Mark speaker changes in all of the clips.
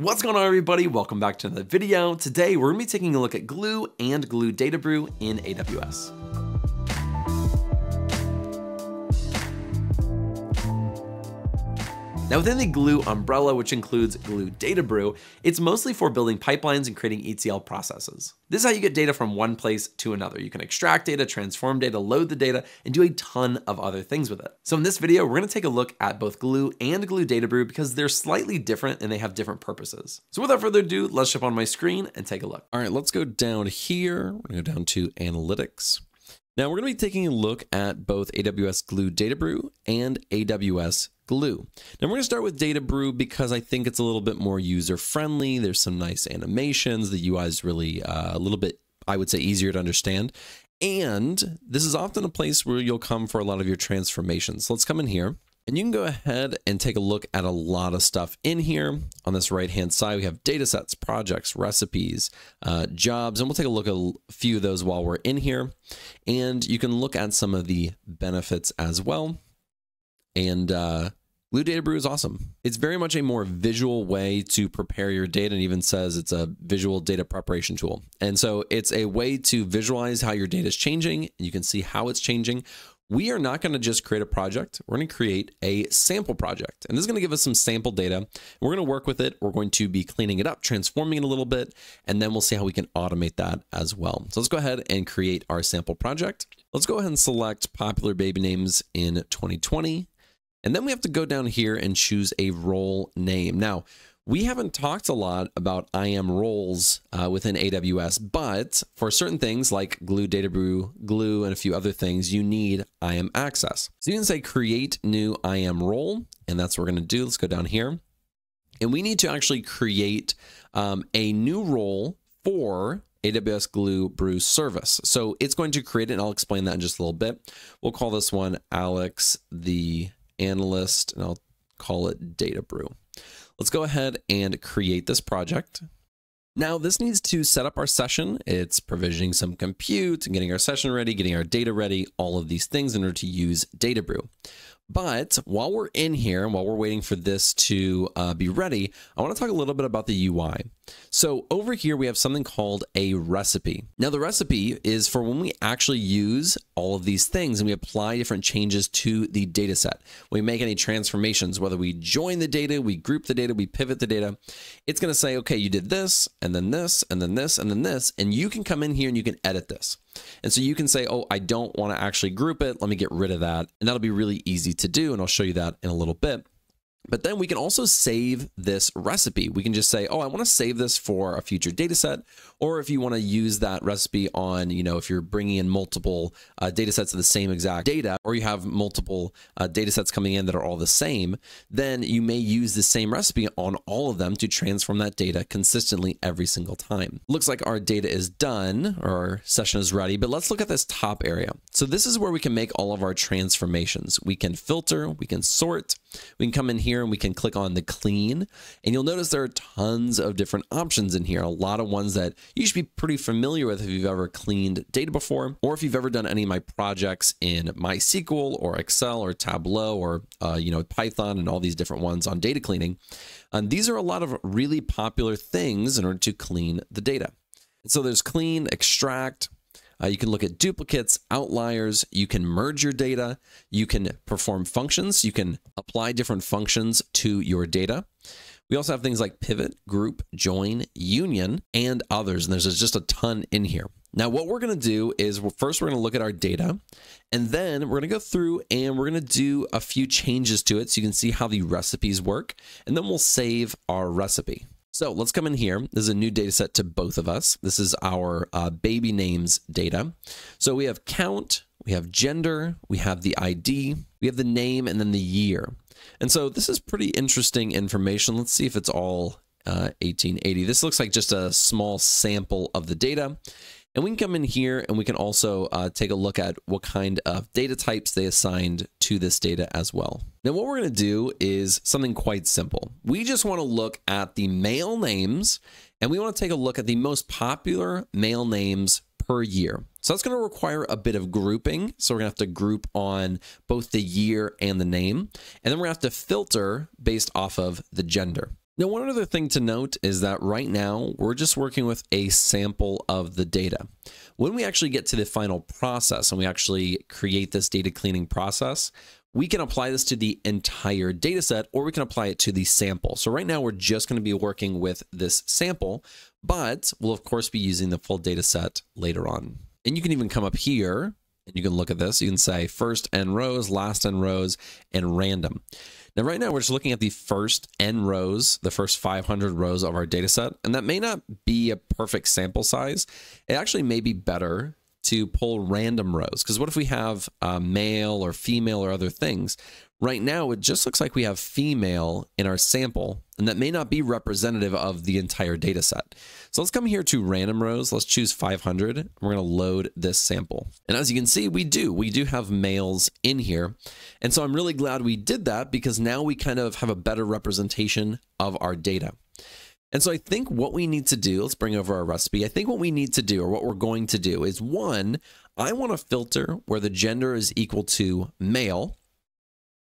Speaker 1: What's going on everybody? Welcome back to another video. Today we're gonna be taking a look at Glue and Glue Data Brew in AWS. Now within the Glue umbrella, which includes Glue Data Brew, it's mostly for building pipelines and creating ETL processes. This is how you get data from one place to another. You can extract data, transform data, load the data, and do a ton of other things with it. So in this video, we're gonna take a look at both Glue and Glue Data Brew because they're slightly different and they have different purposes. So without further ado, let's jump on my screen and take a look.
Speaker 2: All right, let's go down here. We're gonna go down to analytics. Now we're going to be taking a look at both AWS Glue Data Brew and AWS Glue. Now we're going to start with Data Brew because I think it's a little bit more user friendly. There's some nice animations. The UI is really uh, a little bit, I would say, easier to understand. And this is often a place where you'll come for a lot of your transformations. So let's come in here. And you can go ahead and take a look at a lot of stuff in here. On this right hand side, we have data sets, projects, recipes, uh, jobs, and we'll take a look at a few of those while we're in here. And you can look at some of the benefits as well. And uh, Glue Data Brew is awesome. It's very much a more visual way to prepare your data and even says it's a visual data preparation tool. And so it's a way to visualize how your data is changing. You can see how it's changing we are not going to just create a project. We're going to create a sample project. And this is going to give us some sample data. We're going to work with it. We're going to be cleaning it up, transforming it a little bit, and then we'll see how we can automate that as well. So let's go ahead and create our sample project. Let's go ahead and select popular baby names in 2020. And then we have to go down here and choose a role name. Now, we haven't talked a lot about IAM roles uh, within AWS, but for certain things like Glue, Data Brew, Glue, and a few other things, you need IAM access. So you can say create new IAM role, and that's what we're going to do. Let's go down here. And we need to actually create um, a new role for AWS Glue Brew service. So it's going to create it, and I'll explain that in just a little bit. We'll call this one Alex the Analyst, and I'll call it Data Brew. Let's go ahead and create this project. Now this needs to set up our session. It's provisioning some compute, getting our session ready, getting our data ready, all of these things in order to use Databrew. But while we're in here and while we're waiting for this to uh, be ready, I want to talk a little bit about the UI. So over here, we have something called a recipe. Now the recipe is for when we actually use all of these things and we apply different changes to the data set. We make any transformations, whether we join the data, we group the data, we pivot the data, it's going to say, okay, you did this and then this and then this and then this, and you can come in here and you can edit this. And so you can say, oh, I don't want to actually group it. Let me get rid of that. And that'll be really easy to do. And I'll show you that in a little bit. But then we can also save this recipe. We can just say, oh, I want to save this for a future data set. Or if you want to use that recipe on, you know, if you're bringing in multiple uh, data sets of the same exact data, or you have multiple uh, data sets coming in that are all the same, then you may use the same recipe on all of them to transform that data consistently every single time. Looks like our data is done, or our session is ready, but let's look at this top area. So this is where we can make all of our transformations. We can filter, we can sort, we can come in here and we can click on the clean and you'll notice there are tons of different options in here. A lot of ones that you should be pretty familiar with if you've ever cleaned data before or if you've ever done any of my projects in MySQL or Excel or Tableau or uh, you know Python and all these different ones on data cleaning. And these are a lot of really popular things in order to clean the data. so there's clean, extract, uh, you can look at duplicates, outliers. You can merge your data. You can perform functions. You can apply different functions to your data. We also have things like pivot, group, join, union, and others. And there's just a ton in here. Now, what we're going to do is first we're going to look at our data, and then we're going to go through and we're going to do a few changes to it so you can see how the recipes work, and then we'll save our recipe. So let's come in here. This is a new data set to both of us. This is our uh, baby names data. So we have count, we have gender, we have the ID, we have the name, and then the year. And so this is pretty interesting information. Let's see if it's all uh, 1880. This looks like just a small sample of the data. And we can come in here and we can also uh, take a look at what kind of data types they assigned to this data as well. Now, what we're going to do is something quite simple. We just want to look at the male names and we want to take a look at the most popular male names per year. So that's going to require a bit of grouping. So we're going to have to group on both the year and the name. And then we're going to have to filter based off of the gender. Now, one other thing to note is that right now we're just working with a sample of the data. When we actually get to the final process and we actually create this data cleaning process, we can apply this to the entire data set or we can apply it to the sample. So right now we're just going to be working with this sample, but we'll of course be using the full data set later on. And you can even come up here and you can look at this. You can say first n rows, last n rows, and random. Now, right now, we're just looking at the first n rows, the first 500 rows of our data set, and that may not be a perfect sample size. It actually may be better to pull random rows. Because what if we have uh, male or female or other things? Right now, it just looks like we have female in our sample, and that may not be representative of the entire data set. So let's come here to random rows. Let's choose 500. And we're going to load this sample. And as you can see, we do. We do have males in here. And so I'm really glad we did that because now we kind of have a better representation of our data. And so I think what we need to do, let's bring over our recipe. I think what we need to do, or what we're going to do, is one, I want to filter where the gender is equal to male.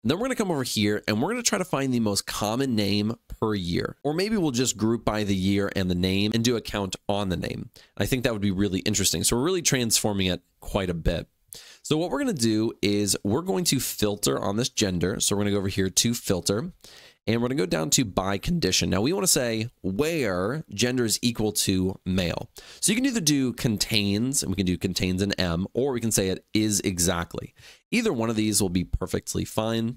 Speaker 2: Then we're going to come over here and we're going to try to find the most common name per year. Or maybe we'll just group by the year and the name and do a count on the name. I think that would be really interesting. So we're really transforming it quite a bit. So what we're going to do is we're going to filter on this gender. So we're going to go over here to filter and we're going to go down to by condition. Now we want to say where gender is equal to male. So you can either do contains, and we can do contains an M, or we can say it is exactly. Either one of these will be perfectly fine.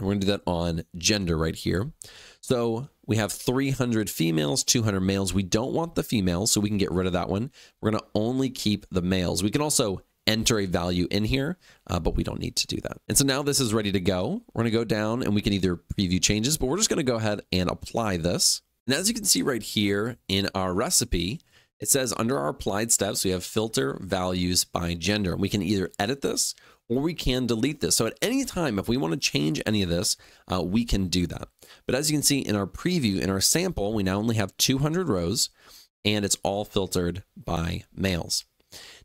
Speaker 2: We're going to do that on gender right here. So we have 300 females, 200 males. We don't want the females, so we can get rid of that one. We're going to only keep the males. We can also enter a value in here, uh, but we don't need to do that. And so now this is ready to go. We're going to go down and we can either preview changes, but we're just going to go ahead and apply this. And as you can see right here in our recipe, it says under our applied steps, we have filter values by gender. We can either edit this or we can delete this. So at any time, if we want to change any of this, uh, we can do that. But as you can see in our preview, in our sample, we now only have 200 rows and it's all filtered by males.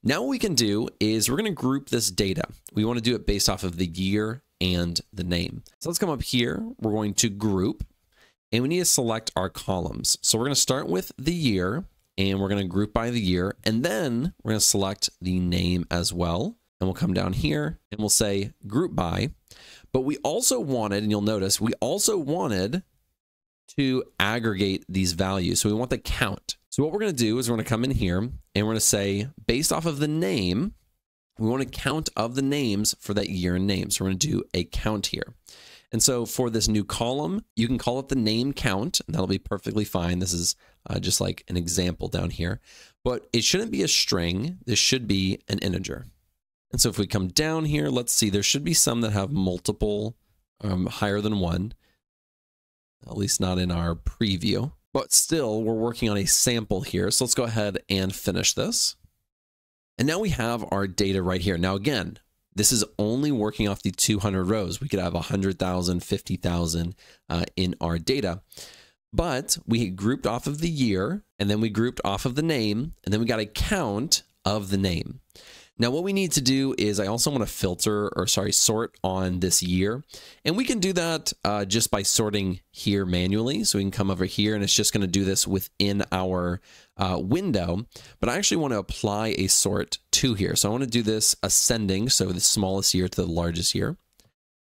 Speaker 2: Now what we can do is we're going to group this data. We want to do it based off of the year and the name. So let's come up here. We're going to group and we need to select our columns. So we're going to start with the year and we're going to group by the year and then we're going to select the name as well. And we'll come down here and we'll say group by. But we also wanted, and you'll notice, we also wanted to aggregate these values. So we want the count. So what we're going to do is we're going to come in here and we're going to say, based off of the name, we want a count of the names for that year and name. So we're going to do a count here. And so for this new column, you can call it the name count, and that'll be perfectly fine. This is uh, just like an example down here, but it shouldn't be a string. This should be an integer. And so if we come down here, let's see, there should be some that have multiple um, higher than one, at least not in our preview but still we're working on a sample here. So let's go ahead and finish this. And now we have our data right here. Now, again, this is only working off the 200 rows. We could have 100,000, 50,000 uh, in our data. But we grouped off of the year, and then we grouped off of the name, and then we got a count of the name. Now, what we need to do is I also want to filter or sorry, sort on this year. And we can do that uh, just by sorting here manually. So we can come over here and it's just going to do this within our uh, window. But I actually want to apply a sort to here. So I want to do this ascending. So the smallest year to the largest year.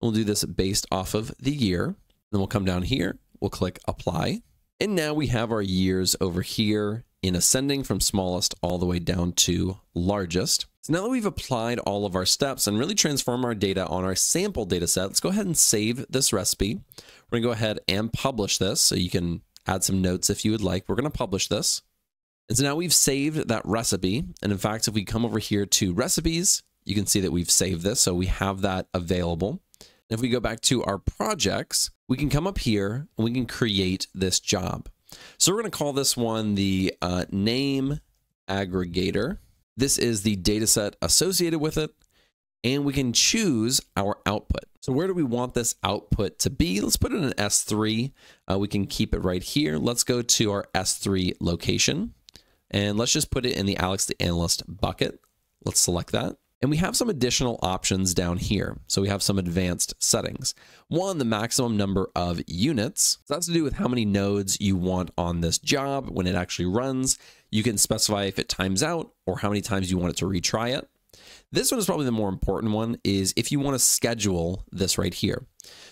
Speaker 2: We'll do this based off of the year. Then we'll come down here. We'll click apply. And now we have our years over here in ascending from smallest all the way down to largest. So now that we've applied all of our steps and really transform our data on our sample data set, let's go ahead and save this recipe. We're gonna go ahead and publish this so you can add some notes if you would like. We're gonna publish this. And so now we've saved that recipe. And in fact, if we come over here to recipes, you can see that we've saved this. So we have that available. And if we go back to our projects, we can come up here and we can create this job. So we're going to call this one the uh, name aggregator. This is the data set associated with it, and we can choose our output. So where do we want this output to be? Let's put it in S3. Uh, we can keep it right here. Let's go to our S3 location, and let's just put it in the Alex the Analyst bucket. Let's select that. And we have some additional options down here. So we have some advanced settings. One, the maximum number of units. So that's to do with how many nodes you want on this job when it actually runs. You can specify if it times out or how many times you want it to retry it. This one is probably the more important one is if you want to schedule this right here.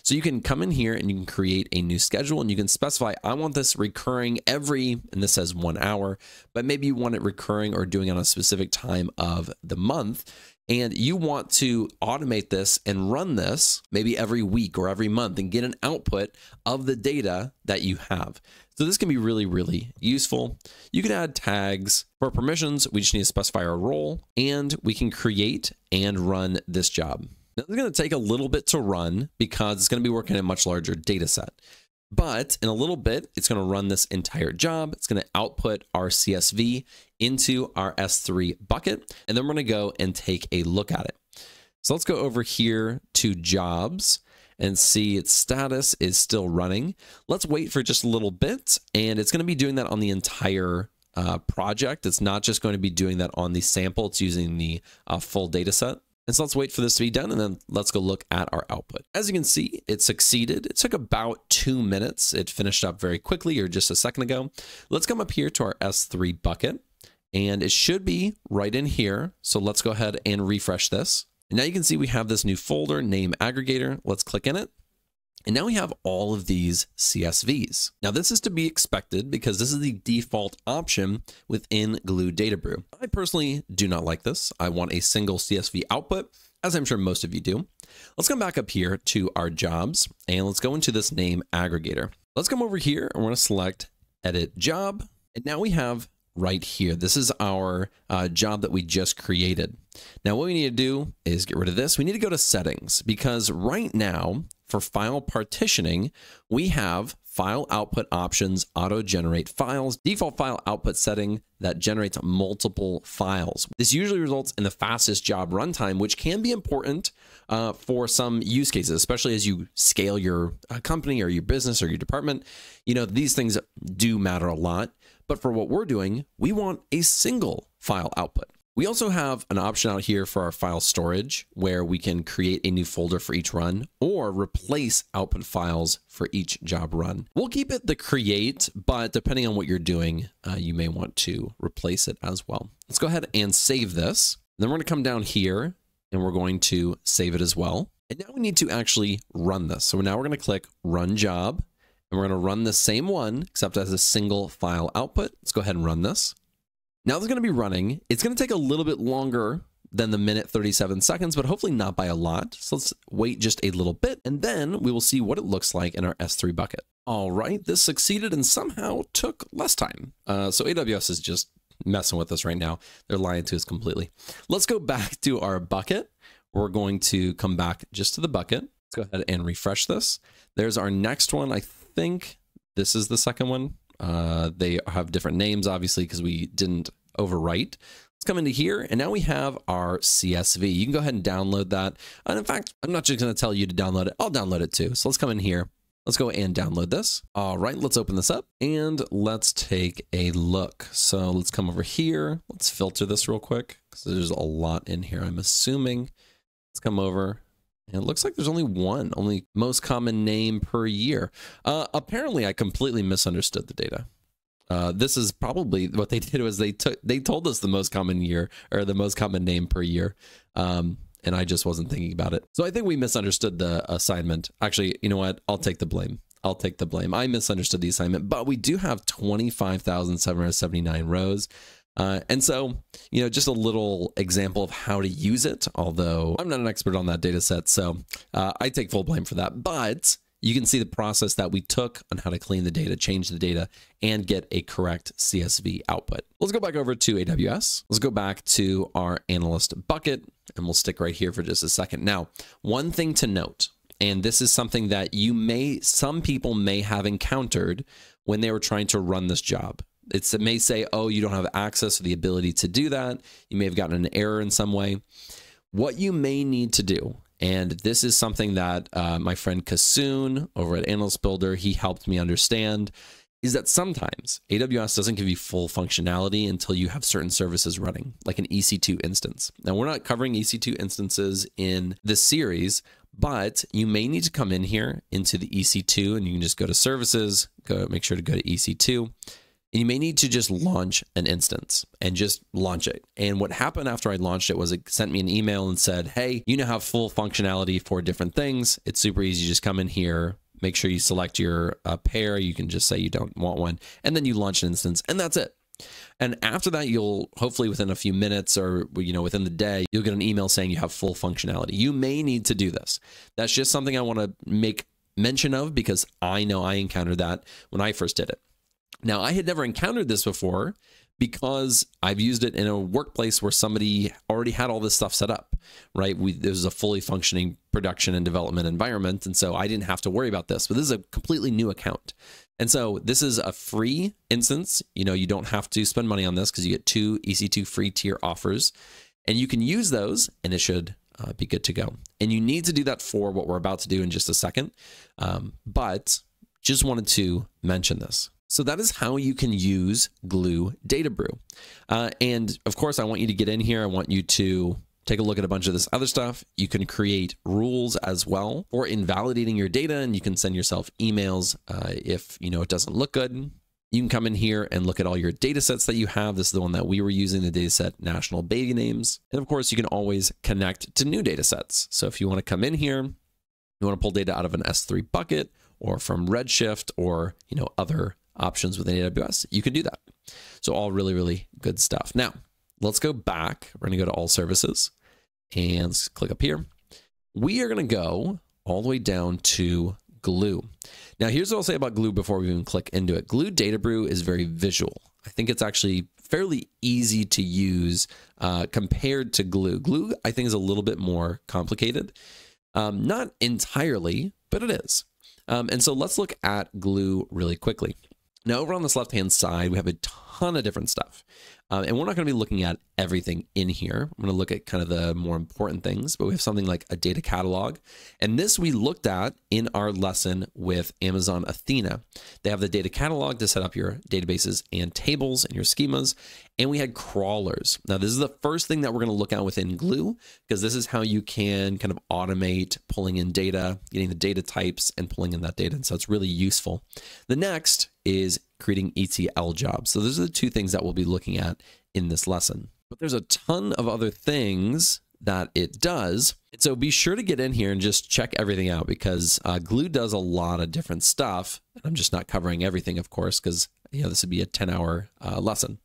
Speaker 2: So you can come in here and you can create a new schedule and you can specify, I want this recurring every, and this says one hour, but maybe you want it recurring or doing on a specific time of the month. And you want to automate this and run this maybe every week or every month and get an output of the data that you have. So this can be really, really useful. You can add tags for permissions. We just need to specify our role and we can create and run this job. Now, it's going to take a little bit to run because it's going to be working in a much larger data set. But in a little bit, it's going to run this entire job. It's going to output our CSV into our S3 bucket, and then we're going to go and take a look at it. So let's go over here to jobs and see its status is still running. Let's wait for just a little bit, and it's going to be doing that on the entire uh, project. It's not just going to be doing that on the sample, it's using the uh, full data set. And so let's wait for this to be done and then let's go look at our output. As you can see, it succeeded. It took about two minutes. It finished up very quickly or just a second ago. Let's come up here to our S3 bucket and it should be right in here. So let's go ahead and refresh this. And now you can see we have this new folder, name aggregator. Let's click in it. And now we have all of these CSVs. Now this is to be expected because this is the default option within Glue Data Brew. I personally do not like this. I want a single CSV output, as I'm sure most of you do. Let's come back up here to our jobs and let's go into this name aggregator. Let's come over here and we're gonna select edit job. And now we have right here. This is our uh, job that we just created. Now, what we need to do is get rid of this. We need to go to settings because right now for file partitioning, we have file output options, auto generate files, default file output setting that generates multiple files. This usually results in the fastest job runtime, which can be important uh, for some use cases, especially as you scale your uh, company or your business or your department. You know, these things do matter a lot. But for what we're doing, we want a single file output. We also have an option out here for our file storage where we can create a new folder for each run or replace output files for each job run. We'll keep it the create, but depending on what you're doing, uh, you may want to replace it as well. Let's go ahead and save this. Then we're going to come down here and we're going to save it as well. And now we need to actually run this. So now we're going to click run job and we're going to run the same one except as a single file output. Let's go ahead and run this. Now it's going to be running. It's going to take a little bit longer than the minute 37 seconds, but hopefully not by a lot. So let's wait just a little bit and then we will see what it looks like in our S3 bucket. All right, this succeeded and somehow took less time. Uh, so AWS is just messing with us right now. They're lying to us completely. Let's go back to our bucket. We're going to come back just to the bucket. Let's go ahead and refresh this. There's our next one. I think this is the second one. Uh, they have different names, obviously, because we didn't overwrite. Let's come into here, and now we have our CSV. You can go ahead and download that. And in fact, I'm not just going to tell you to download it. I'll download it too. So let's come in here. Let's go and download this. All right, let's open this up and let's take a look. So let's come over here. Let's filter this real quick because there's a lot in here, I'm assuming. Let's come over. And it looks like there's only one, only most common name per year. Uh, apparently, I completely misunderstood the data. Uh, this is probably what they did was they took they told us the most common year or the most common name per year, um, and I just wasn't thinking about it. So I think we misunderstood the assignment. Actually, you know what? I'll take the blame. I'll take the blame. I misunderstood the assignment, but we do have twenty five thousand seven hundred seventy nine rows. Uh, and so, you know, just a little example of how to use it, although I'm not an expert on that data set, so uh, I take full blame for that. But you can see the process that we took on how to clean the data, change the data, and get a correct CSV output. Let's go back over to AWS. Let's go back to our analyst bucket, and we'll stick right here for just a second. Now, one thing to note, and this is something that you may, some people may have encountered when they were trying to run this job it's, it may say, oh, you don't have access or the ability to do that. You may have gotten an error in some way. What you may need to do, and this is something that uh, my friend Kasoon over at Analyst Builder, he helped me understand. is that sometimes AWS doesn't give you full functionality until you have certain services running, like an EC2 instance. Now, we're not covering EC2 instances in this series, but you may need to come in here into the EC2 and you can just go to services, go make sure to go to EC2. And you may need to just launch an instance and just launch it. And what happened after I launched it was it sent me an email and said, Hey, you now have full functionality for different things. It's super easy. Just come in here, Make sure you select your uh, pair. You can just say you don't want one, and then you launch an instance, and that's it. And after that, you'll hopefully within a few minutes or you know within the day, you'll get an email saying you have full functionality. You may need to do this. That's just something I want to make mention of because I know I encountered that when I first did it. Now, I had never encountered this before because I've used it in a workplace where somebody already had all this stuff set up, right? We, this is a fully functioning production and development environment. And so I didn't have to worry about this, but this is a completely new account. And so this is a free instance. You know, you don't have to spend money on this because you get two EC2 free tier offers and you can use those and it should uh, be good to go. And you need to do that for what we're about to do in just a second. Um, but just wanted to mention this. So that is how you can use Glue Data Brew. Uh, and of course, I want you to get in here. I want you to take a look at a bunch of this other stuff. You can create rules as well for invalidating your data, and you can send yourself emails uh, if you know it doesn't look good. You can come in here and look at all your data sets that you have. This is the one that we were using, the dataset national baby names. And of course, you can always connect to new data sets. So if you want to come in here, you want to pull data out of an S3 bucket or from Redshift or you know other options within AWS, you can do that. So all really, really good stuff. Now, let's go back. We're going to go to all services and click up here. We are going to go all the way down to Glue. Now, here's what I'll say about Glue before we even click into it. Glue Data Brew is very visual. I think it's actually fairly easy to use uh, compared to Glue. Glue, I think, is a little bit more complicated. Um, not entirely, but it is. Um, and so let's look at Glue really quickly. Now, over on this left hand side, we have a ton of different stuff. Um, and we're not going to be looking at everything in here. I'm going to look at kind of the more important things, but we have something like a data catalog. And this we looked at in our lesson with Amazon Athena. They have the data catalog to set up your databases and tables and your schemas. And we had crawlers. Now, this is the first thing that we're going to look at within Glue, because this is how you can kind of automate pulling in data, getting the data types, and pulling in that data. And so it's really useful. The next is creating ETL jobs. So those are the two things that we'll be looking at in this lesson. But there's a ton of other things that it does. So be sure to get in here and just check everything out because uh, Glue does a lot of different stuff. And I'm just not covering everything, of course, because you know this would be a 10 hour uh, lesson.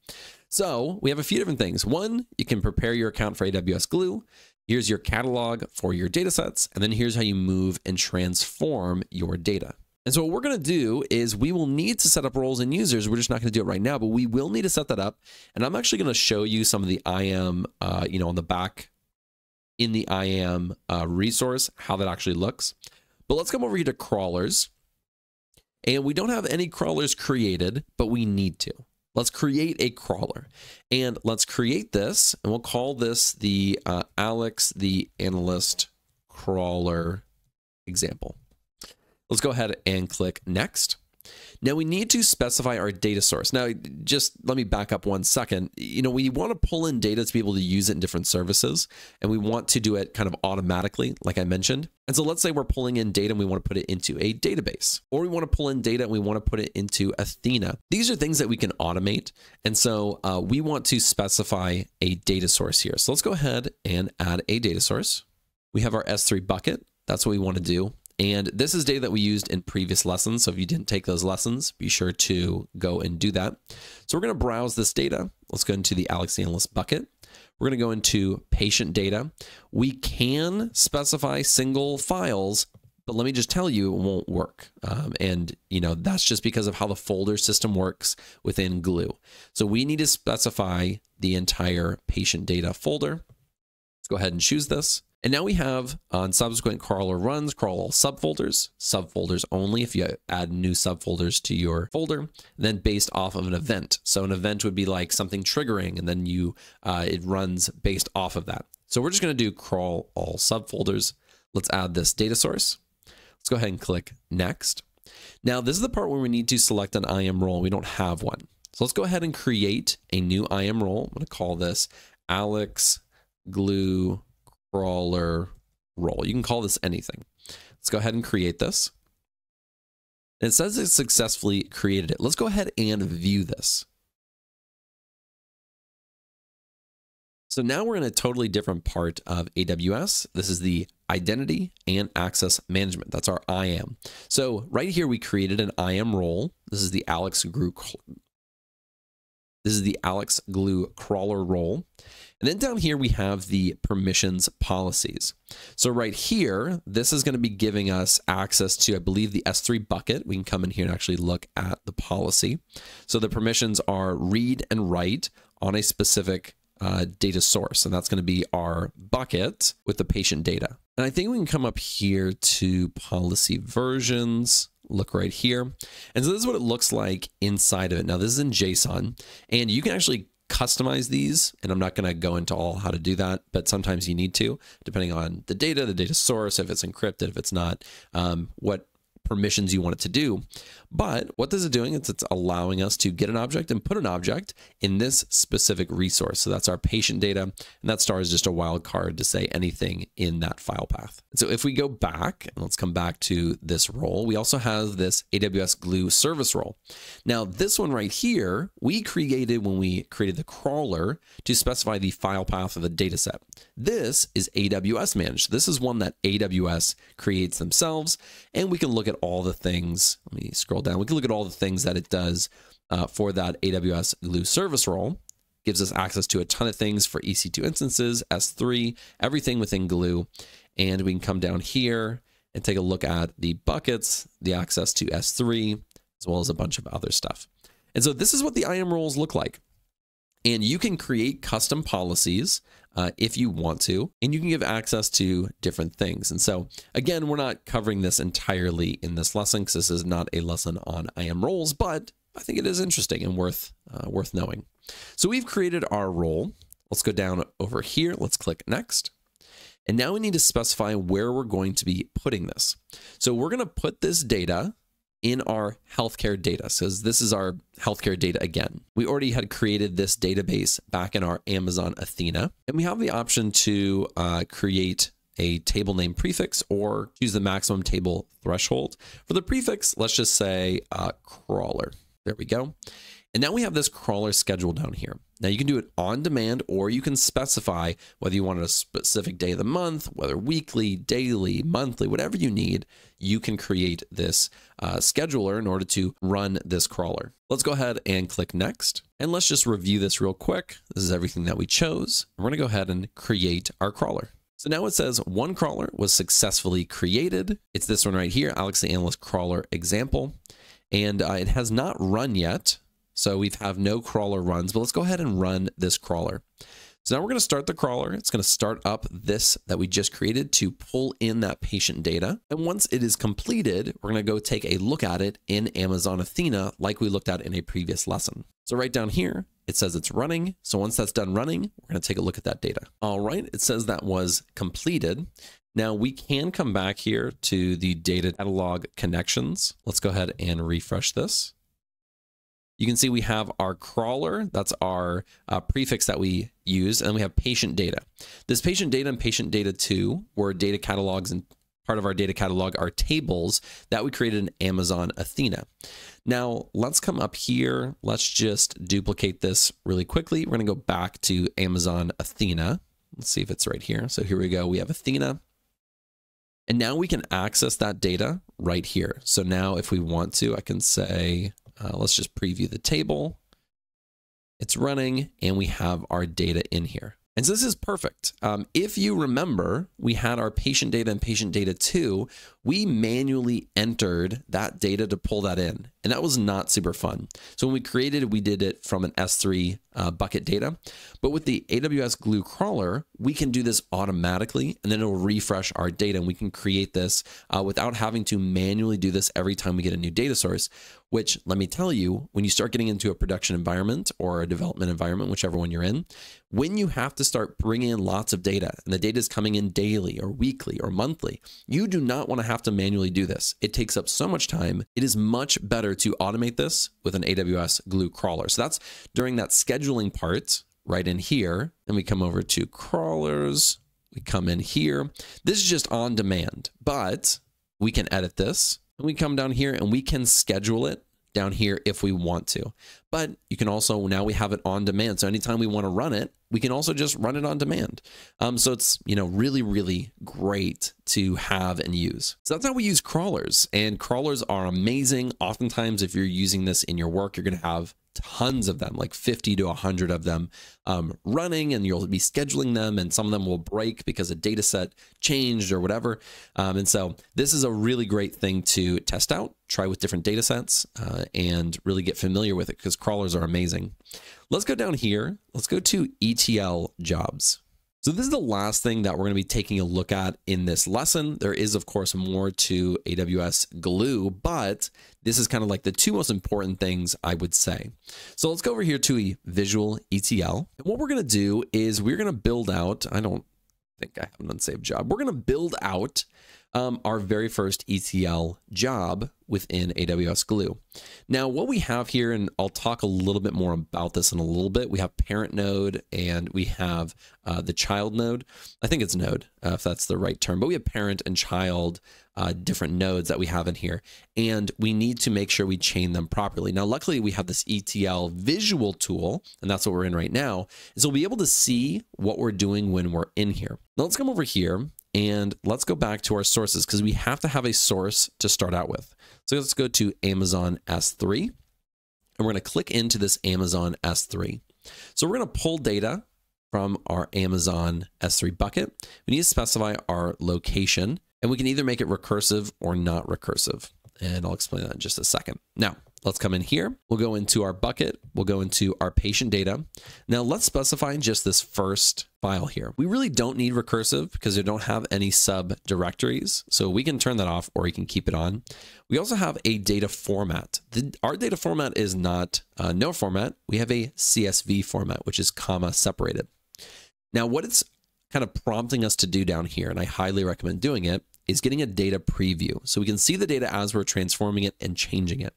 Speaker 2: So we have a few different things. One, you can prepare your account for AWS Glue. Here's your catalog for your data sets. And then here's how you move and transform your data. And so what we're going to do is we will need to set up roles and users. We're just not going to do it right now, but we will need to set that up. And I'm actually going to show you some of the IAM, uh, you know, on the back in the IAM uh, resource, how that actually looks. But let's come over here to crawlers. And we don't have any crawlers created, but we need to. Let's create a crawler. And let's create this, and we'll call this the uh, Alex the Analyst crawler example. Let's go ahead and click next. Now we need to specify our data source. Now, just let me back up one second. You know, we want to pull in data to be able to use it in different services, and we want to do it kind of automatically, like I mentioned. And so let's say we're pulling in data and we want to put it into a database, or we want to pull in data and we want to put it into Athena. These are things that we can automate. And so uh, we want to specify a data source here. So let's go ahead and add a data source. We have our S3 bucket. That's what we want to do. And this is data that we used in previous lessons. So if you didn't take those lessons, be sure to go and do that. So we're going to browse this data. Let's go into the Alex Analyst bucket. We're going to go into patient data. We can specify single files, but let me just tell you, it won't work. Um, and, you know, that's just because of how the folder system works within Glue. So we need to specify the entire patient data folder. Let's go ahead and choose this. And now we have on subsequent crawler runs, crawl all subfolders, subfolders only if you add new subfolders to your folder, then based off of an event. So an event would be like something triggering, and then you uh, it runs based off of that. So we're just going to do crawl all subfolders. Let's add this data source. Let's go ahead and click next. Now, this is the part where we need to select an IAM role. We don't have one. So let's go ahead and create a new IAM role. I'm to call this Alex Glue Crawler role. You can call this anything. Let's go ahead and create this. It says it successfully created it. Let's go ahead and view this. So now we're in a totally different part of AWS. This is the identity and access management. That's our IAM. So right here, we created an IAM role. This is the Alex Glue. This is the Alex Glue crawler role. And then down here, we have the permissions policies. So right here, this is going to be giving us access to, I believe, the S3 bucket. We can come in here and actually look at the policy. So the permissions are read and write on a specific uh, data source, and that's going to be our bucket with the patient data. And I think we can come up here to policy versions, look right here. And so this is what it looks like inside of it. Now, this is in JSON, and you can actually customize these and I'm not going to go into all how to do that but sometimes you need to depending on the data the data source if it's encrypted if it's not. Um, what permissions you want it to do. But what this is doing is it's allowing us to get an object and put an object in this specific resource. So that's our patient data. And that star is just a wildcard to say anything in that file path. So if we go back, and let's come back to this role, we also have this AWS Glue service role. Now, this one right here, we created when we created the crawler to specify the file path of the data set. This is AWS managed. This is one that AWS creates themselves, and we can look at all the things. Let me scroll down. We can look at all the things that it does uh, for that AWS Glue service role. Gives us access to a ton of things for EC2 instances, S3, everything within Glue. And we can come down here and take a look at the buckets, the access to S3, as well as a bunch of other stuff. And so this is what the IAM roles look like. And you can create custom policies uh, if you want to, and you can give access to different things. And so, again, we're not covering this entirely in this lesson because this is not a lesson on IAM roles, but I think it is interesting and worth uh, worth knowing. So we've created our role. Let's go down over here. Let's click next. And now we need to specify where we're going to be putting this. So we're going to put this data in our healthcare data. So this is our healthcare data again. We already had created this database back in our Amazon Athena, and we have the option to uh, create a table name prefix or choose the maximum table threshold. For the prefix, let's just say uh, crawler. There we go. And now we have this crawler schedule down here. Now you can do it on demand or you can specify whether you want a specific day of the month, whether weekly, daily, monthly, whatever you need, you can create this uh, scheduler in order to run this crawler. Let's go ahead and click next. And let's just review this real quick. This is everything that we chose. We're gonna go ahead and create our crawler. So now it says one crawler was successfully created. It's this one right here, Alex the Analyst crawler example. And uh, it has not run yet. So we have no crawler runs, but let's go ahead and run this crawler. So now we're going to start the crawler. It's going to start up this that we just created to pull in that patient data. And once it is completed, we're going to go take a look at it in Amazon Athena like we looked at in a previous lesson. So right down here, it says it's running. So once that's done running, we're going to take a look at that data. All right, it says that was completed. Now we can come back here to the data catalog connections. Let's go ahead and refresh this you can see we have our crawler. That's our uh, prefix that we use. And we have patient data. This patient data and patient data 2 were data catalogs and part of our data catalog are tables that we created in Amazon Athena. Now let's come up here. Let's just duplicate this really quickly. We're to go back to Amazon Athena. Let's see if it's right here. So here we go. We have Athena. And now we can access that data right here. So now if we want to, I can say uh, let's just preview the table. It's running and we have our data in here. And so this is perfect. Um, if you remember, we had our patient data and patient data 2. We manually entered that data to pull that in. and that was not super fun. So when we created, it, we did it from an S3 uh, bucket data. But with the AWS Glue crawler, we can do this automatically, and then it'll refresh our data, and we can create this uh, without having to manually do this every time we get a new data source. Which, let me tell you, when you start getting into a production environment or a development environment, whichever one you're in, when you have to start bringing in lots of data and the data is coming in daily or weekly or monthly, you do not want to have to manually do this. It takes up so much time. It is much better to automate this with an AWS Glue crawler. So that's during that scheduling part right in here. And we come over to crawlers. We come in here. This is just on demand, but we can edit this and we come down here and we can schedule it down here if we want to. But you can also, now we have it on demand. So anytime we want to run it, we can also just run it on demand. Um, so it's, you know, really, really great to have and use. So that's how we use crawlers. And crawlers are amazing. Oftentimes, if you're using this in your work, you're going to have tons of them, like 50 to 100 of them um, running, and you'll be scheduling them, and some of them will break because a data set changed or whatever. Um, and so this is a really great thing to test out, try with different data sets, uh, and really get familiar with it because crawlers are amazing. Let's go down here. Let's go to ETL jobs. So this is the last thing that we're going to be taking a look at in this lesson. There is, of course, more to AWS Glue, but this is kind of like the two most important things I would say. So let's go over here to a visual ETL. And what we're going to do is we're going to build out, I don't think I have an unsaved job. We're going to build out um, our very first ETL job within AWS Glue. Now, what we have here, and I'll talk a little bit more about this in a little bit, we have parent node and we have uh, the child node. I think it's node, uh, if that's the right term, but we have parent and child uh, different nodes that we have in here, and we need to make sure we chain them properly. Now, luckily, we have this ETL visual tool, and that's what we're in right now, so we'll be able to see what we're doing when we're in here. Now, let's come over here and let's go back to our sources because we have to have a source to start out with. So let's go to Amazon S3 and we're going to click into this Amazon S3. So we're going to pull data from our Amazon S3 bucket. We need to specify our location and we can either make it recursive or not recursive. And I'll explain that in just a second. Now, let's come in here. We'll go into our bucket. We'll go into our patient data. Now let's specify just this first file here. We really don't need recursive because we don't have any sub directories. So we can turn that off or we can keep it on. We also have a data format. The, our data format is not uh, no format. We have a CSV format, which is comma separated. Now what it's kind of prompting us to do down here, and I highly recommend doing it, is getting a data preview. So we can see the data as we're transforming it and changing it.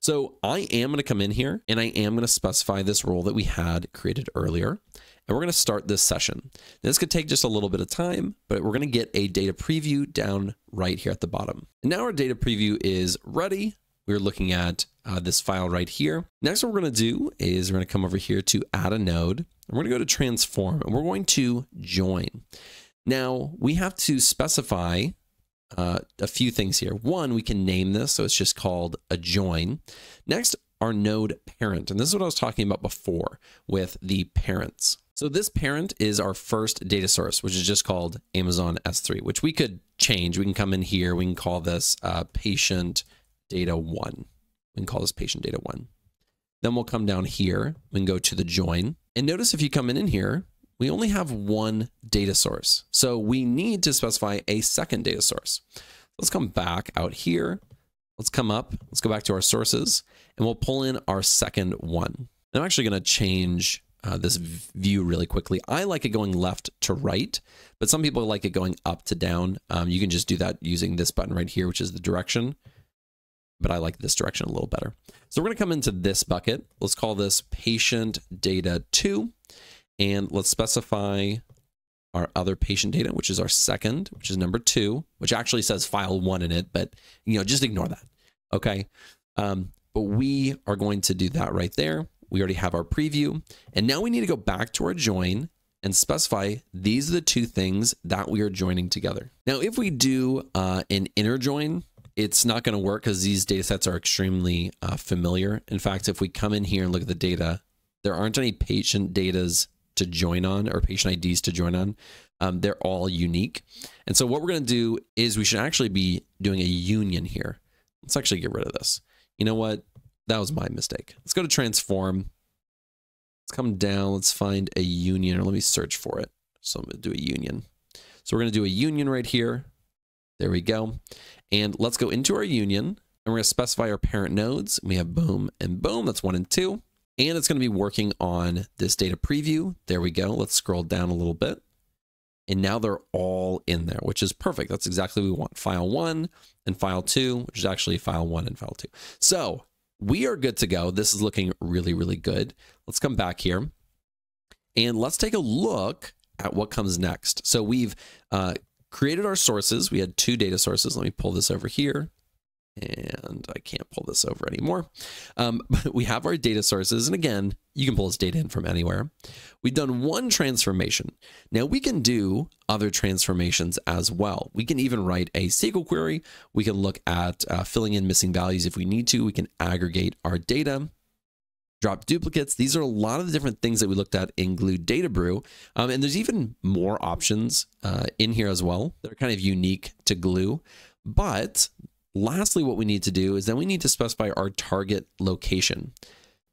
Speaker 2: So I am going to come in here and I am going to specify this role that we had created earlier. And we're going to start this session. This could take just a little bit of time, but we're going to get a data preview down right here at the bottom. And now our data preview is ready. We're looking at uh, this file right here. Next, what we're going to do is we're going to come over here to add a node. And we're going to go to transform and we're going to join. Now, we have to specify uh, a few things here. One, we can name this, so it's just called a join. Next, our node parent. And this is what I was talking about before with the parents. So this parent is our first data source, which is just called Amazon S3, which we could change. We can come in here. We can call this uh, patient data one. We can call this patient data one. Then we'll come down here. We can go to the join. And notice if you come in, in here, we only have one data source. So we need to specify a second data source. Let's come back out here. Let's come up. Let's go back to our sources and we'll pull in our second one. I'm actually going to change uh, this view really quickly. I like it going left to right, but some people like it going up to down. Um, you can just do that using this button right here, which is the direction. But I like this direction a little better. So we're going to come into this bucket. Let's call this patient data 2. And let's specify our other patient data, which is our second, which is number two, which actually says file one in it, but you know, just ignore that. Okay. Um, but we are going to do that right there. We already have our preview. And now we need to go back to our join and specify these are the two things that we are joining together. Now, if we do uh, an inner join, it's not going to work because these data sets are extremely uh, familiar. In fact, if we come in here and look at the data, there aren't any patient datas to join on or patient IDs to join on. Um, they're all unique. And so what we're going to do is we should actually be doing a union here. Let's actually get rid of this. You know what? that was my mistake. Let's go to transform. Let's come down. Let's find a union, or let me search for it. So I'm going to do a union. So we're going to do a union right here. There we go. And let's go into our union, and we're going to specify our parent nodes. We have boom and boom. That's one and two. And it's going to be working on this data preview. There we go. Let's scroll down a little bit. And now they're all in there, which is perfect. That's exactly what we want. File one and file two, which is actually file one and file two. So we are good to go. This is looking really, really good. Let's come back here and let's take a look at what comes next. So we've uh, created our sources. We had two data sources. Let me pull this over here and I can't pull this over anymore. Um, but we have our data sources. And again, you can pull this data in from anywhere. We've done one transformation. Now we can do other transformations as well. We can even write a SQL query. We can look at uh, filling in missing values if we need to. We can aggregate our data drop duplicates. These are a lot of the different things that we looked at in Glue Data Brew. Um, and there's even more options uh, in here as well that are kind of unique to Glue. But Lastly, what we need to do is then we need to specify our target location.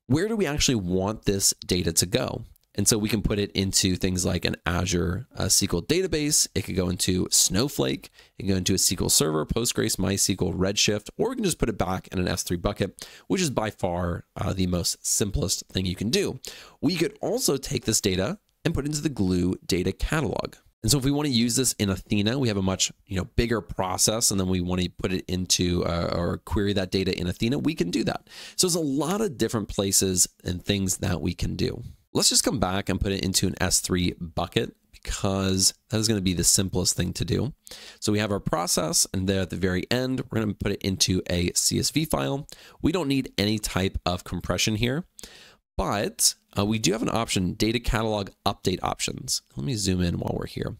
Speaker 2: Where do we actually want this data to go? And so we can put it into things like an Azure uh, SQL database. It could go into Snowflake. It go into a SQL Server, Postgres, MySQL, Redshift, or we can just put it back in an S3 bucket, which is by far uh, the most simplest thing you can do. We could also take this data and put it into the Glue data catalog. And so if we want to use this in Athena, we have a much you know bigger process, and then we want to put it into uh, or query that data in Athena, we can do that. So there's a lot of different places and things that we can do. Let's just come back and put it into an S3 bucket because that is going to be the simplest thing to do. So we have our process, and there at the very end, we're going to put it into a CSV file. We don't need any type of compression here. But uh, we do have an option, data catalog update options. Let me zoom in while we're here.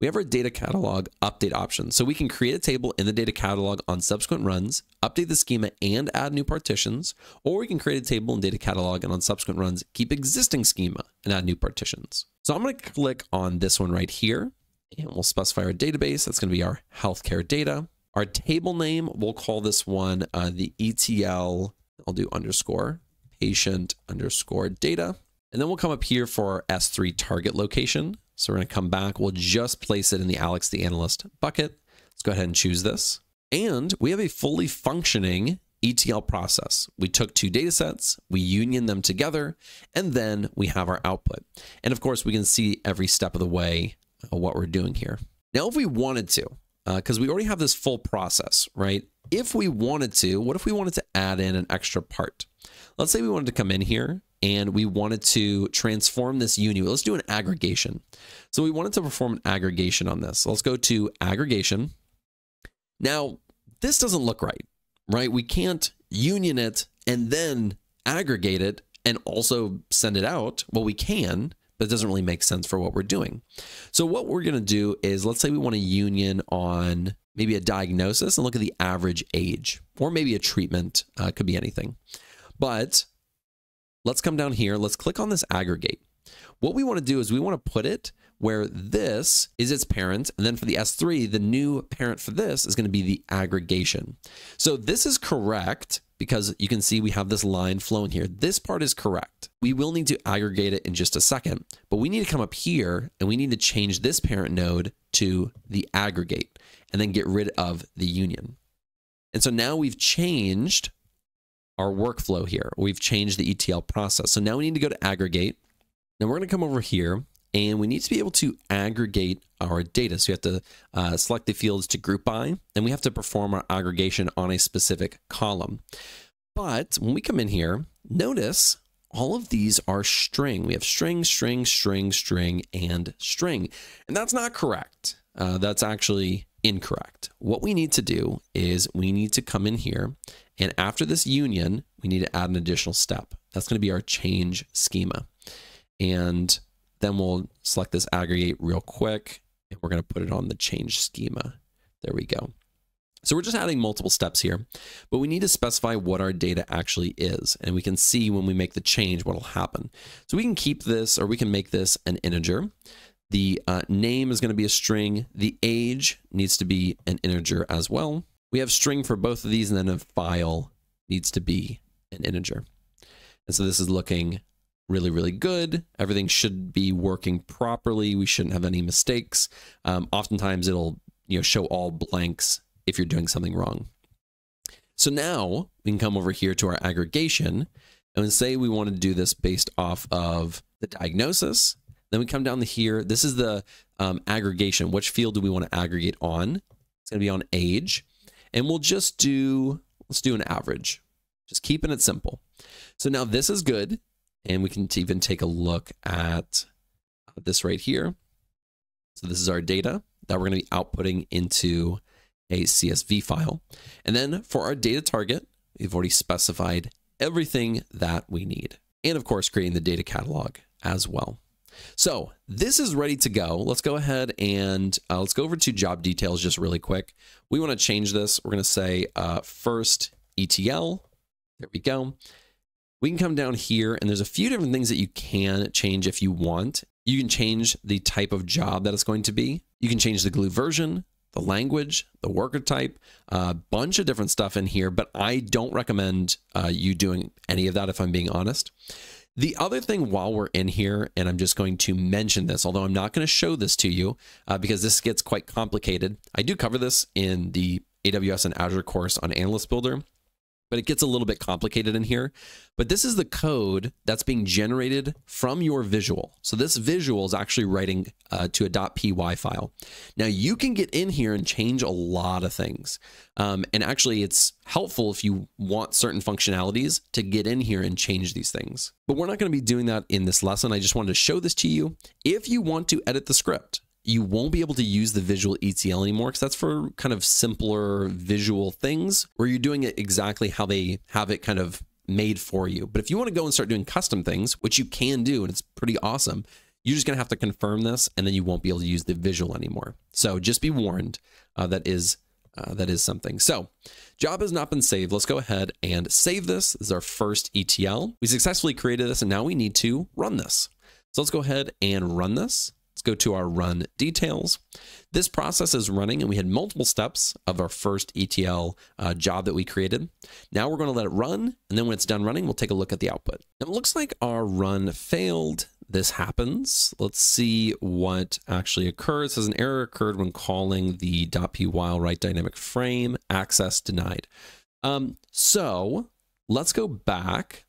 Speaker 2: We have our data catalog update option. So we can create a table in the data catalog on subsequent runs, update the schema and add new partitions, or we can create a table in data catalog and on subsequent runs, keep existing schema and add new partitions. So I'm going to click on this one right here and we'll specify our database. That's going to be our healthcare data. Our table name, we'll call this one uh, the ETL, I'll do underscore patient underscore data. And then we'll come up here for our S3 target location. So we're going to come back. We'll just place it in the Alex the Analyst bucket. Let's go ahead and choose this. And we have a fully functioning ETL process. We took two data sets, we union them together, and then we have our output. And of course, we can see every step of the way uh, what we're doing here. Now, if we wanted to, because uh, we already have this full process, right? If we wanted to, what if we wanted to add in an extra part? Let's say we wanted to come in here and we wanted to transform this union. Let's do an aggregation. So we wanted to perform an aggregation on this. So let's go to aggregation. Now, this doesn't look right, right? We can't union it and then aggregate it and also send it out. Well, we can, but it doesn't really make sense for what we're doing. So what we're going to do is let's say we want a union on maybe a diagnosis and look at the average age or maybe a treatment, uh, could be anything. But let's come down here. Let's click on this aggregate. What we want to do is we want to put it where this is its parent. And then for the S3, the new parent for this is going to be the aggregation. So this is correct because you can see we have this line flowing here. This part is correct. We will need to aggregate it in just a second, but we need to come up here and we need to change this parent node to the aggregate and then get rid of the union. And so now we've changed our workflow here. We've changed the ETL process. So now we need to go to aggregate. Now we're going to come over here and we need to be able to aggregate our data. So you have to uh, select the fields to group by, and we have to perform our aggregation on a specific column. But when we come in here, notice all of these are string. We have string, string, string, string, and string. And that's not correct. Uh, that's actually incorrect. What we need to do is we need to come in here and after this union, we need to add an additional step. That's going to be our change schema. And then we'll select this aggregate real quick and we're going to put it on the change schema. There we go. So we're just adding multiple steps here, but we need to specify what our data actually is. And we can see when we make the change what will happen. So we can keep this or we can make this an integer. The uh, name is going to be a string. The age needs to be an integer as well. We have string for both of these, and then a file needs to be an integer. And so this is looking really, really good. Everything should be working properly. We shouldn't have any mistakes. Um, oftentimes it'll you know show all blanks if you're doing something wrong. So now we can come over here to our aggregation and say we want to do this based off of the diagnosis. Then we come down to here. This is the um, aggregation. Which field do we want to aggregate on? It's going to be on age. And we'll just do, let's do an average. Just keeping it simple. So now this is good. And we can even take a look at this right here. So this is our data that we're going to be outputting into a CSV file. And then for our data target, we've already specified everything that we need. And of course, creating the data catalog as well. So this is ready to go. Let's go ahead and uh, let's go over to job details just really quick. We want to change this. We're going to say uh, first ETL. There we go. We can come down here and there's a few different things that you can change if you want. You can change the type of job that it's going to be. You can change the glue version, the language, the worker type, a bunch of different stuff in here, but I don't recommend uh, you doing any of that if I'm being honest. The other thing while we're in here, and I'm just going to mention this, although I'm not going to show this to you uh, because this gets quite complicated. I do cover this in the AWS and Azure course on Analyst Builder but it gets a little bit complicated in here. But this is the code that's being generated from your visual. So this visual is actually writing uh, to a .py file. Now you can get in here and change a lot of things. Um, and actually it's helpful if you want certain functionalities to get in here and change these things. But we're not going to be doing that in this lesson. I just wanted to show this to you. If you want to edit the script, you won't be able to use the visual ETL anymore because that's for kind of simpler visual things where you're doing it exactly how they have it kind of made for you. But if you want to go and start doing custom things, which you can do, and it's pretty awesome, you're just going to have to confirm this and then you won't be able to use the visual anymore. So just be warned uh, that is uh, that is something. So job has not been saved. Let's go ahead and save this. This is our first ETL. We successfully created this and now we need to run this. So let's go ahead and run this go to our run details. This process is running and we had multiple steps of our first ETL uh, job that we created. Now we're going to let it run. And then when it's done running, we'll take a look at the output. It looks like our run failed. This happens. Let's see what actually occurs. It says an error occurred when calling the .py write dynamic frame access denied. Um, so let's go back.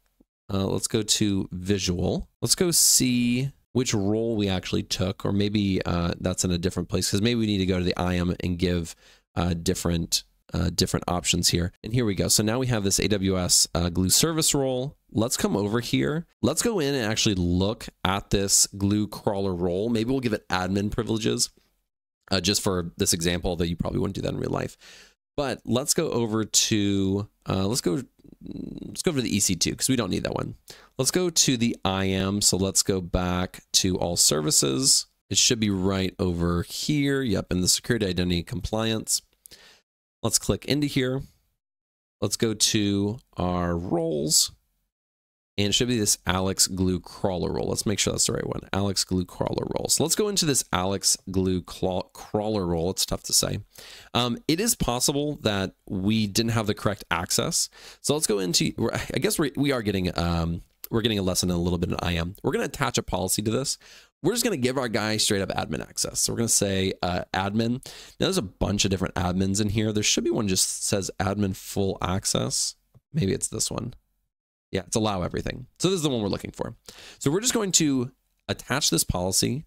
Speaker 2: Uh, let's go to visual. Let's go see which role we actually took, or maybe uh, that's in a different place because maybe we need to go to the IAM and give uh, different uh, different options here. And here we go. So now we have this AWS uh, Glue service role. Let's come over here. Let's go in and actually look at this Glue crawler role. Maybe we'll give it admin privileges uh, just for this example, that you probably wouldn't do that in real life. But let's go over to uh, let's go let's go over to the EC2 because we don't need that one. Let's go to the IAM. So let's go back to all services. It should be right over here. Yep, in the security identity compliance. Let's click into here. Let's go to our roles. And it should be this Alex Glue crawler role. Let's make sure that's the right one. Alex Glue crawler role. So let's go into this Alex Glue crawler role. It's tough to say. Um, it is possible that we didn't have the correct access. So let's go into, I guess we're, we are getting, um, we're getting a lesson in a little bit in IAM. We're going to attach a policy to this. We're just going to give our guy straight up admin access. So we're going to say uh, admin. Now there's a bunch of different admins in here. There should be one just says admin full access. Maybe it's this one. Yeah, it's allow everything. So this is the one we're looking for. So we're just going to attach this policy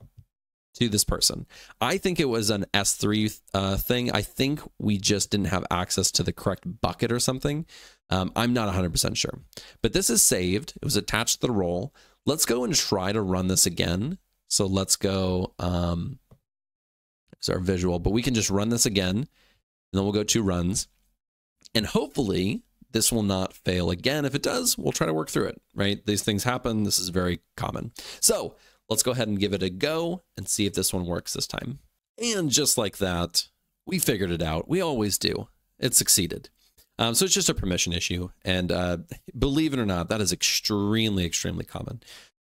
Speaker 2: to this person. I think it was an S3 uh, thing. I think we just didn't have access to the correct bucket or something. Um, I'm not 100% sure. But this is saved. It was attached to the role. Let's go and try to run this again. So let's go. Um, it's our visual, but we can just run this again. And then we'll go to runs. And hopefully this will not fail again. If it does, we'll try to work through it, right? These things happen. This is very common. So let's go ahead and give it a go and see if this one works this time. And just like that, we figured it out. We always do. It succeeded. Um, so it's just a permission issue. And uh, believe it or not, that is extremely, extremely common.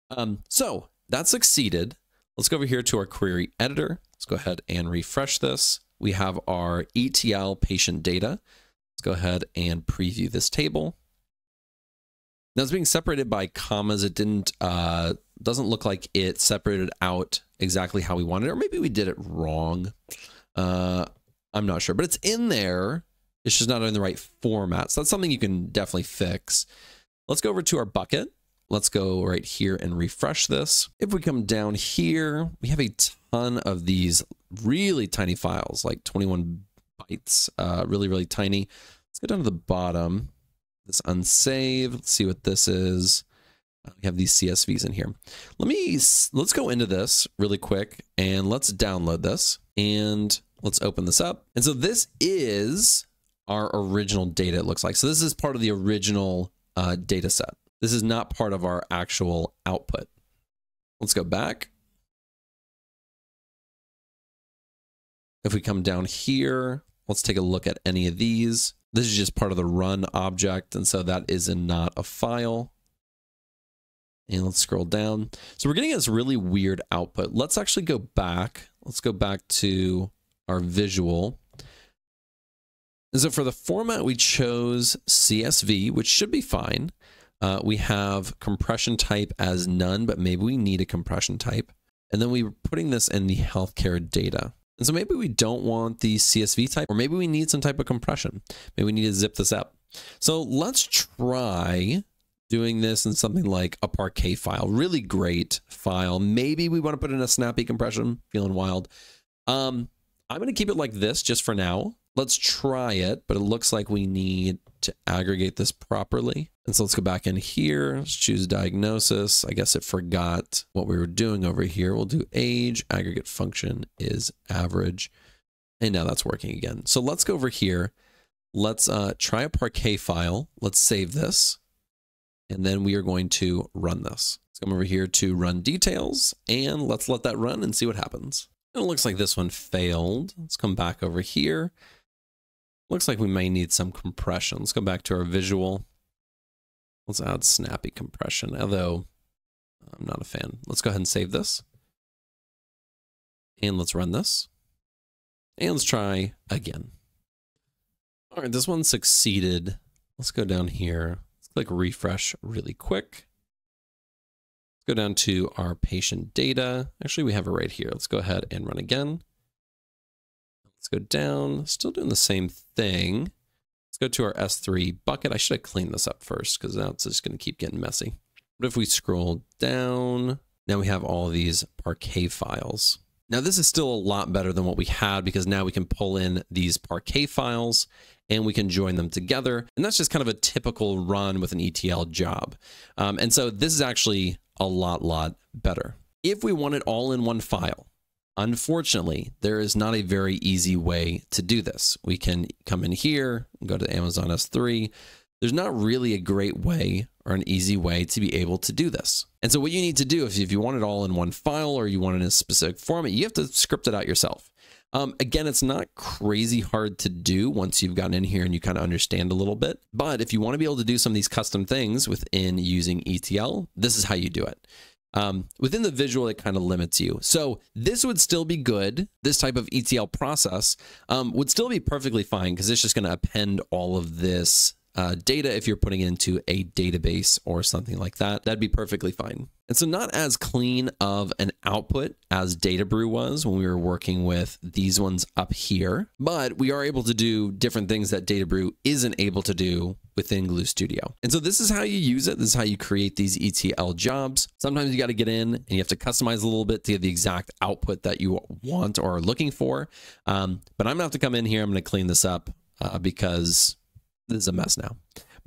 Speaker 2: Um, so that succeeded. Let's go over here to our query editor. Let's go ahead and refresh this. We have our ETL patient data go ahead and preview this table. Now it's being separated by commas. It didn't uh, doesn't look like it separated out exactly how we wanted, or maybe we did it wrong. Uh, I'm not sure, but it's in there. It's just not in the right format. So that's something you can definitely fix. Let's go over to our bucket. Let's go right here and refresh this. If we come down here, we have a ton of these really tiny files, like 21 bytes, uh, really, really tiny. Let's go down to the bottom. This unsave. Let's see what this is. Uh, we have these CSVs in here. Let me, let's go into this really quick and let's download this and let's open this up. And so this is our original data, it looks like. So this is part of the original uh, data set. This is not part of our actual output. Let's go back. If we come down here, let's take a look at any of these. This is just part of the run object, and so that is not a file. And let's scroll down. So we're getting this really weird output. Let's actually go back. Let's go back to our visual. And so for the format, we chose CSV, which should be fine. Uh, we have compression type as none, but maybe we need a compression type. And then we are putting this in the healthcare data. And so maybe we don't want the CSV type, or maybe we need some type of compression. Maybe we need to zip this up. So let's try doing this in something like a Parquet file. Really great file. Maybe we want to put in a snappy compression, feeling wild. Um, I'm going to keep it like this just for now. Let's try it, but it looks like we need to aggregate this properly. And so let's go back in here, let's choose diagnosis. I guess it forgot what we were doing over here. We'll do age, aggregate function is average. And now that's working again. So let's go over here. Let's uh, try a Parquet file. Let's save this. And then we are going to run this. Let's come over here to run details and let's let that run and see what happens. it looks like this one failed. Let's come back over here. Looks like we may need some compression. Let's go back to our visual. Let's add snappy compression, although I'm not a fan. Let's go ahead and save this. And let's run this. And let's try again. All right, this one succeeded. Let's go down here. Let's click refresh really quick. Let's go down to our patient data. Actually, we have it right here. Let's go ahead and run again. Let's go down, still doing the same thing. Let's go to our S3 bucket. I should have cleaned this up first because now it's just going to keep getting messy. But if we scroll down, now we have all these Parquet files. Now this is still a lot better than what we had because now we can pull in these Parquet files and we can join them together. And that's just kind of a typical run with an ETL job. Um, and so this is actually a lot, lot better. If we want it all in one file, Unfortunately, there is not a very easy way to do this. We can come in here, go to Amazon S3. There's not really a great way or an easy way to be able to do this. And so what you need to do if you want it all in one file or you want it in a specific format, you have to script it out yourself. Um, again, it's not crazy hard to do once you've gotten in here and you kind of understand a little bit. But if you want to be able to do some of these custom things within using ETL, this is how you do it. Um, within the visual, it kind of limits you. So this would still be good. This type of ETL process um, would still be perfectly fine because it's just going to append all of this uh, data if you're putting into a database or something like that. That'd be perfectly fine. And so not as clean of an output as Brew was when we were working with these ones up here, but we are able to do different things that Brew isn't able to do within Glue Studio. And so this is how you use it. This is how you create these ETL jobs. Sometimes you got to get in and you have to customize a little bit to get the exact output that you want or are looking for. Um, but I'm gonna have to come in here. I'm gonna clean this up uh, because this is a mess now.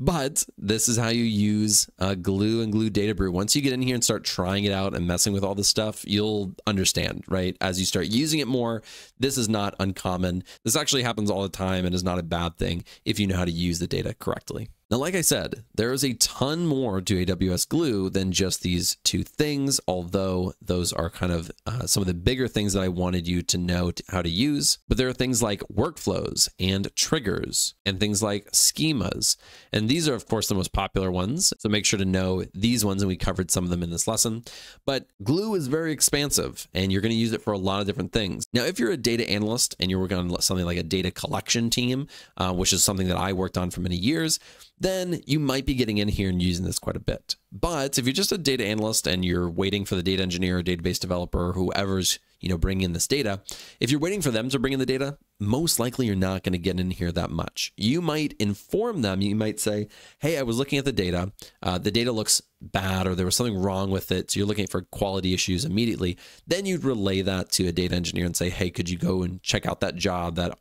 Speaker 2: But this is how you use uh, Glue and Glue DataBrew. Once you get in here and start trying it out and messing with all this stuff, you'll understand, right? As you start using it more, this is not uncommon. This actually happens all the time and is not a bad thing if you know how to use the data correctly. Now, like I said, there is a ton more to AWS Glue than just these two things, although those are kind of uh, some of the bigger things that I wanted you to know how to use. But there are things like workflows and triggers and things like schemas. And these are, of course, the most popular ones. So make sure to know these ones, and we covered some of them in this lesson. But Glue is very expansive, and you're going to use it for a lot of different things. Now, if you're a data analyst and you're working on something like a data collection team, uh, which is something that I worked on for many years, then you might be getting in here and using this quite a bit. But if you're just a data analyst and you're waiting for the data engineer or database developer or whoever's you know bringing in this data, if you're waiting for them to bring in the data, most likely you're not going to get in here that much. You might inform them. You might say, "Hey, I was looking at the data. Uh, the data looks bad, or there was something wrong with it. So you're looking for quality issues immediately." Then you'd relay that to a data engineer and say, "Hey, could you go and check out that job that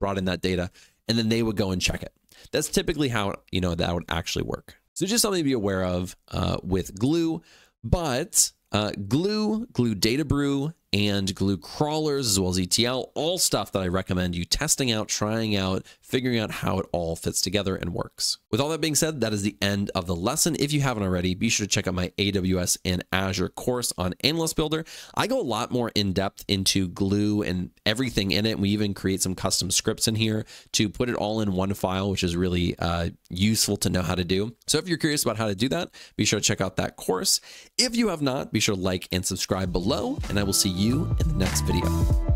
Speaker 2: brought in that data?" And then they would go and check it. That's typically how you know that would actually work. So just something to be aware of uh, with Glue, but uh, Glue, Glue DataBrew, and glue crawlers as well as ETL, all stuff that I recommend you testing out, trying out, figuring out how it all fits together and works. With all that being said, that is the end of the lesson. If you haven't already, be sure to check out my AWS and Azure course on Analyst Builder. I go a lot more in depth into Glue and everything in it. We even create some custom scripts in here to put it all in one file, which is really uh, useful to know how to do. So if you're curious about how to do that, be sure to check out that course. If you have not, be sure to like and subscribe below, and I will see you in the next video.